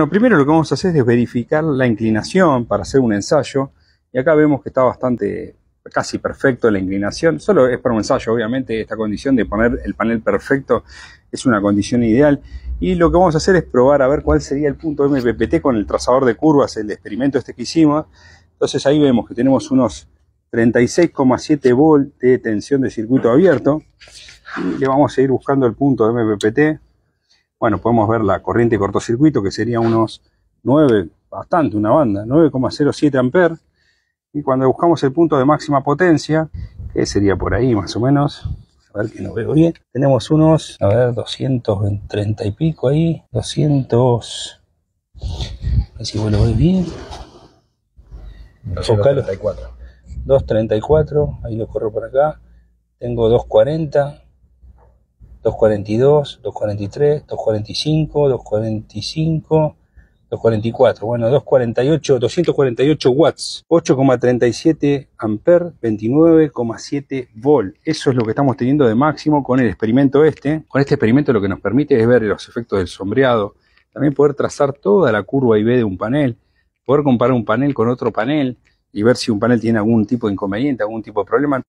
Bueno, primero lo que vamos a hacer es verificar la inclinación para hacer un ensayo. Y acá vemos que está bastante, casi perfecto la inclinación. Solo es para un ensayo, obviamente, esta condición de poner el panel perfecto es una condición ideal. Y lo que vamos a hacer es probar a ver cuál sería el punto MPPT con el trazador de curvas, el experimento este que hicimos. Entonces ahí vemos que tenemos unos 36,7 volt de tensión de circuito abierto. Y le vamos a ir buscando el punto de MPPT. Bueno, podemos ver la corriente de cortocircuito que sería unos 9, bastante, una banda, 9,07 amperes. Y cuando buscamos el punto de máxima potencia, que sería por ahí más o menos, a ver que no veo bien, tenemos unos, a ver, 230 y pico ahí, 200, a ver si vos lo ves bien. 234. 234, ahí lo corro por acá. Tengo 240, 242, 243, 245, 245, 244. Bueno, 248, 248 watts, 8,37 amper, 29,7 volt. Eso es lo que estamos teniendo de máximo con el experimento este. Con este experimento lo que nos permite es ver los efectos del sombreado, también poder trazar toda la curva IV de un panel, poder comparar un panel con otro panel y ver si un panel tiene algún tipo de inconveniente, algún tipo de problema.